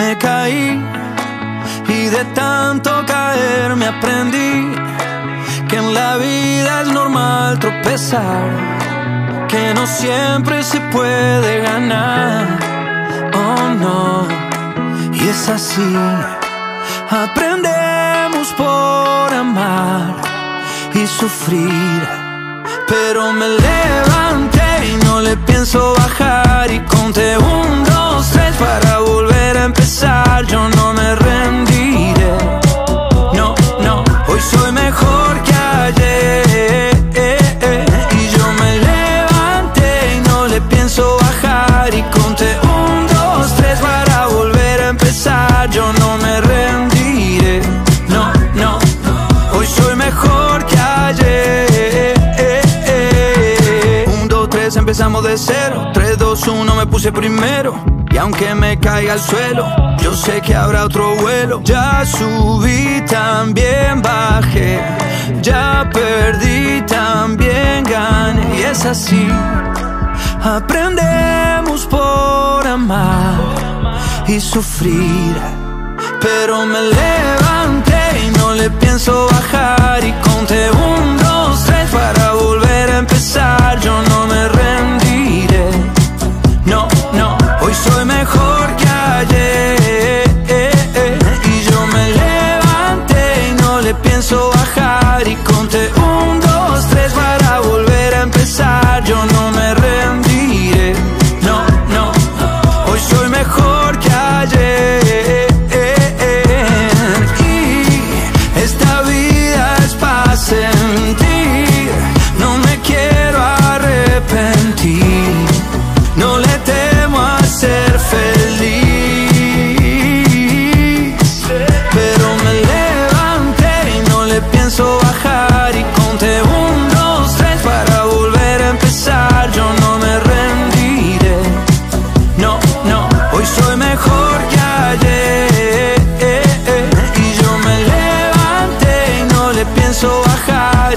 me caí y de tanto caer me aprendí que en la vida es normal tropezar, que no siempre se puede ganar. Oh no, y es así. Aprendemos por amar y sufrir, pero me levanté y no le empezamos de cero. Tres, dos, uno, me puse primero. Y aunque me caiga al suelo, yo sé que habrá otro vuelo. Ya subí, también bajé. Ya perdí, también gané. Y es así. Aprendemos por amar y sufrir. Pero me levanté y no le pienso bajar. bajar y conté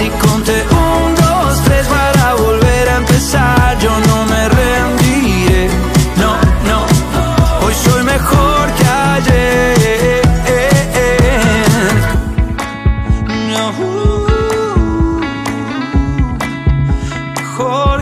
y conté un, dos, tres para volver a empezar. Yo no me rendiré, no, no. Hoy soy mejor que ayer. No, mejor.